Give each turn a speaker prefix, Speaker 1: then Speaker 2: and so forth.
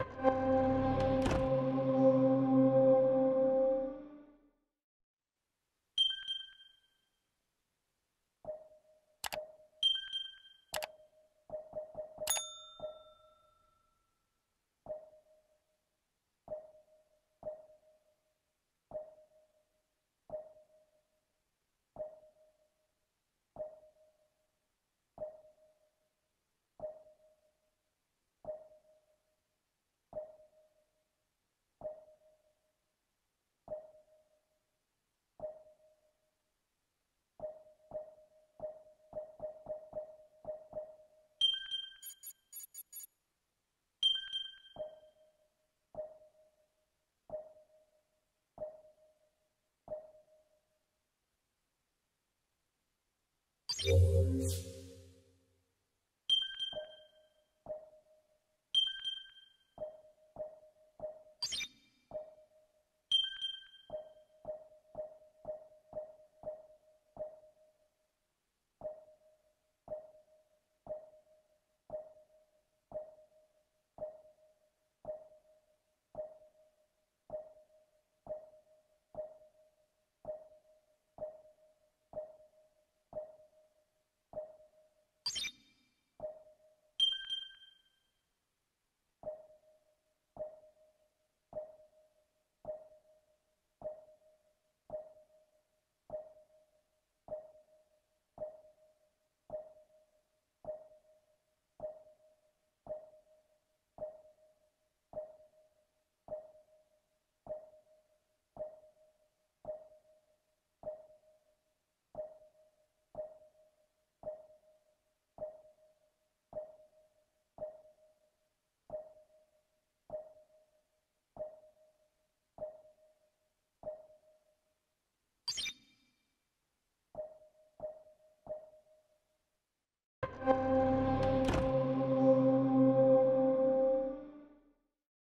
Speaker 1: you Thank.